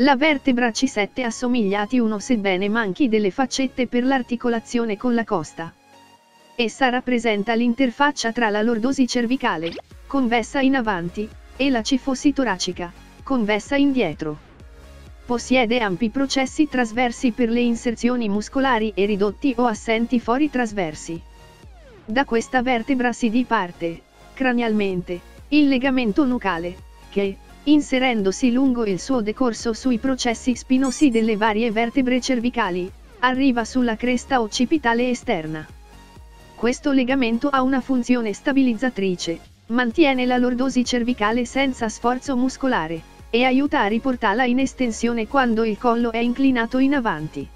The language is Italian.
La vertebra C7 assomiglia a T1 sebbene manchi delle faccette per l'articolazione con la costa. Essa rappresenta l'interfaccia tra la lordosi cervicale, convessa in avanti, e la cifosi toracica, convessa indietro. Possiede ampi processi trasversi per le inserzioni muscolari e ridotti o assenti fori trasversi. Da questa vertebra si diparte, cranialmente, il legamento nucale, che, inserendosi lungo il suo decorso sui processi spinosi delle varie vertebre cervicali, arriva sulla cresta occipitale esterna. Questo legamento ha una funzione stabilizzatrice, mantiene la lordosi cervicale senza sforzo muscolare, e aiuta a riportarla in estensione quando il collo è inclinato in avanti.